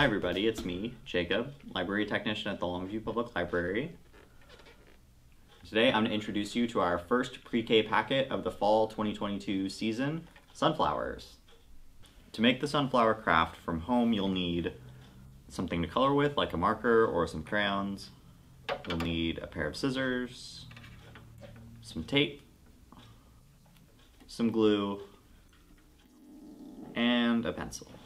Hi everybody, it's me, Jacob, library technician at the Longview Public Library. Today I'm going to introduce you to our first pre-K packet of the fall 2022 season, sunflowers. To make the sunflower craft from home you'll need something to color with like a marker or some crayons. You'll need a pair of scissors, some tape, some glue, and a pencil.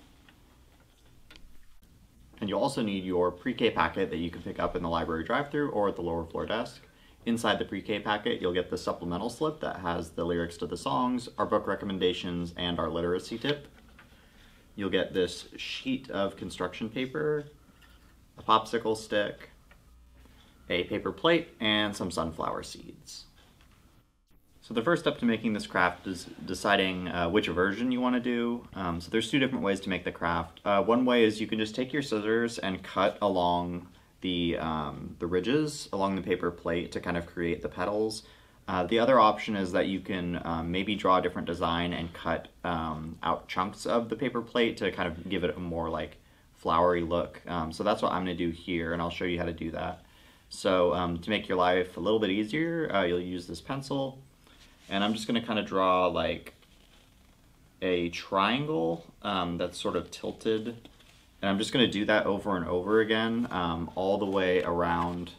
And you'll also need your pre-K packet that you can pick up in the library drive-through or at the lower floor desk. Inside the pre-K packet, you'll get the supplemental slip that has the lyrics to the songs, our book recommendations, and our literacy tip. You'll get this sheet of construction paper, a popsicle stick, a paper plate, and some sunflower seeds. So the first step to making this craft is deciding uh, which version you want to do. Um, so there's two different ways to make the craft. Uh, one way is you can just take your scissors and cut along the, um, the ridges along the paper plate to kind of create the petals. Uh, the other option is that you can um, maybe draw a different design and cut um, out chunks of the paper plate to kind of give it a more like flowery look. Um, so that's what I'm going to do here and I'll show you how to do that. So um, to make your life a little bit easier, uh, you'll use this pencil and I'm just going to kind of draw like a triangle um, that's sort of tilted. And I'm just going to do that over and over again um, all the way around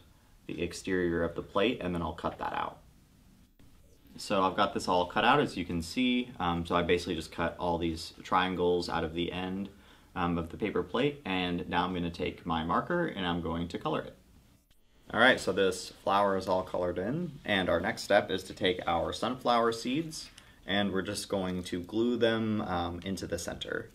the exterior of the plate and then I'll cut that out. So I've got this all cut out as you can see. Um, so I basically just cut all these triangles out of the end um, of the paper plate and now I'm going to take my marker and I'm going to color it. All right, so this flower is all colored in, and our next step is to take our sunflower seeds, and we're just going to glue them um, into the center.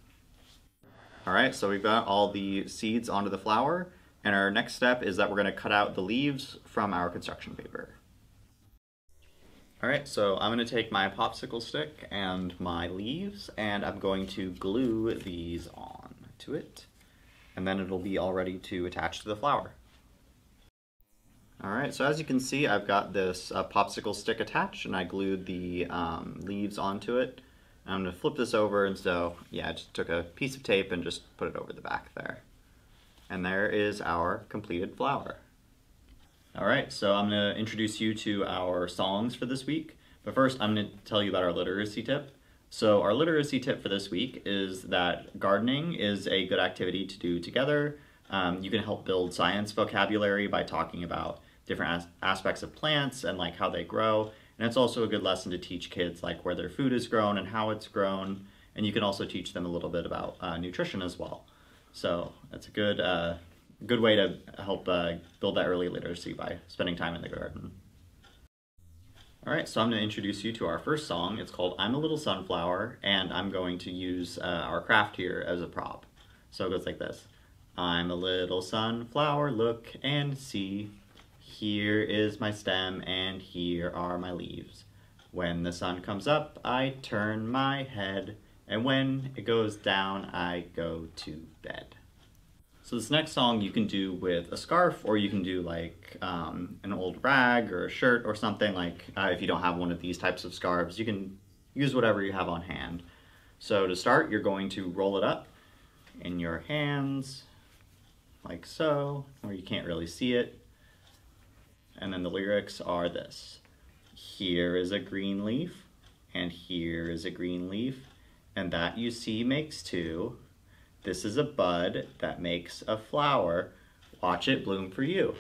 All right, so we've got all the seeds onto the flower, and our next step is that we're gonna cut out the leaves from our construction paper. All right, so I'm gonna take my popsicle stick and my leaves, and I'm going to glue these on to it, and then it'll be all ready to attach to the flower. All right, so as you can see, I've got this uh, popsicle stick attached and I glued the um, leaves onto it. I'm gonna flip this over and so, yeah, I just took a piece of tape and just put it over the back there. And there is our completed flower. All right, so I'm gonna introduce you to our songs for this week. But first, I'm gonna tell you about our literacy tip. So our literacy tip for this week is that gardening is a good activity to do together. Um, you can help build science vocabulary by talking about different as aspects of plants and like how they grow. And it's also a good lesson to teach kids like where their food is grown and how it's grown. And you can also teach them a little bit about uh, nutrition as well. So that's a good, uh, good way to help uh, build that early literacy by spending time in the garden. All right, so I'm gonna introduce you to our first song. It's called I'm a Little Sunflower, and I'm going to use uh, our craft here as a prop. So it goes like this. I'm a little sunflower, look and see. Here is my stem and here are my leaves. When the sun comes up, I turn my head, and when it goes down, I go to bed. So this next song you can do with a scarf or you can do like um, an old rag or a shirt or something like uh, if you don't have one of these types of scarves, you can use whatever you have on hand. So to start, you're going to roll it up in your hands like so, where you can't really see it and then the lyrics are this. Here is a green leaf, and here is a green leaf, and that you see makes two. This is a bud that makes a flower. Watch it bloom for you.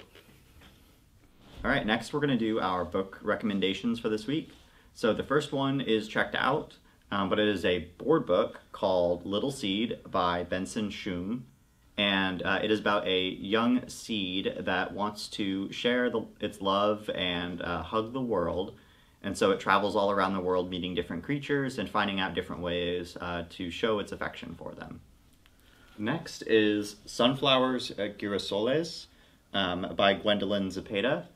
All right, next we're gonna do our book recommendations for this week. So the first one is checked out, um, but it is a board book called Little Seed by Benson Shum and uh, it is about a young seed that wants to share the, its love and uh, hug the world. And so it travels all around the world meeting different creatures and finding out different ways uh, to show its affection for them. Next is Sunflowers uh, Girasoles um, by Gwendolyn Zepeda.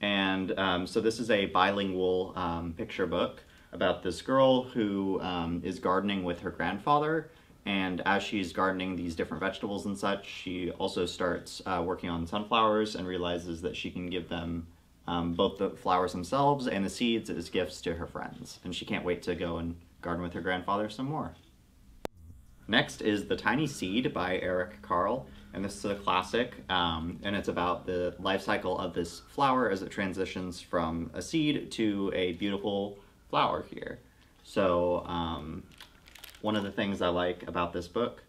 And um, so this is a bilingual um, picture book about this girl who um, is gardening with her grandfather and as she's gardening these different vegetables and such, she also starts uh, working on sunflowers and realizes that she can give them um, both the flowers themselves and the seeds as gifts to her friends. And she can't wait to go and garden with her grandfather some more. Next is The Tiny Seed by Eric Carle, and this is a classic, um, and it's about the life cycle of this flower as it transitions from a seed to a beautiful flower here. So, um, one of the things I like about this book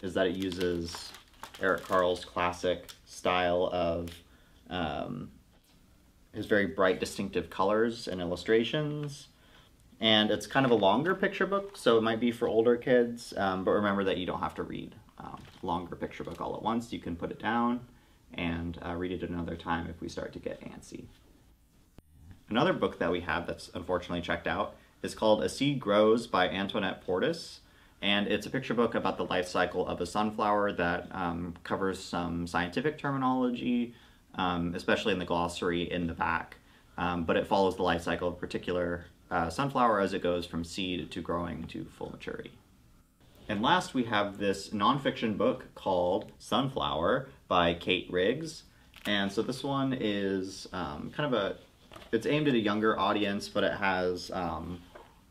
is that it uses Eric Carle's classic style of um, his very bright, distinctive colors and illustrations. And it's kind of a longer picture book, so it might be for older kids, um, but remember that you don't have to read um, longer picture book all at once. You can put it down and uh, read it another time if we start to get antsy. Another book that we have that's unfortunately checked out is called A Seed Grows by Antoinette Portis. And it's a picture book about the life cycle of a sunflower that um, covers some scientific terminology, um, especially in the glossary in the back. Um, but it follows the life cycle of a particular uh, sunflower as it goes from seed to growing to full maturity. And last, we have this nonfiction book called Sunflower by Kate Riggs. And so this one is um, kind of a, it's aimed at a younger audience, but it has um,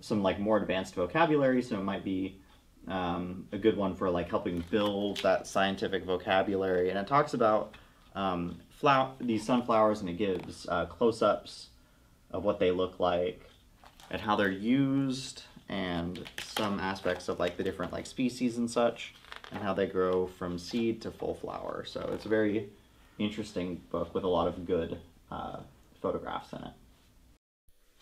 some like more advanced vocabulary, so it might be um, a good one for like helping build that scientific vocabulary. And it talks about um, flower, these sunflowers and it gives uh, close-ups of what they look like and how they're used and some aspects of like the different like species and such and how they grow from seed to full flower. So it's a very interesting book with a lot of good uh, photographs in it.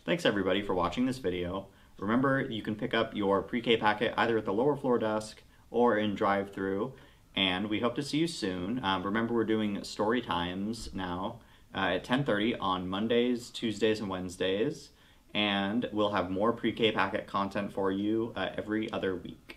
Thanks everybody for watching this video. Remember, you can pick up your pre-K packet either at the lower floor desk or in drive-through, and we hope to see you soon. Um, remember, we're doing story times now uh, at 10.30 on Mondays, Tuesdays, and Wednesdays and we'll have more pre-K packet content for you uh, every other week.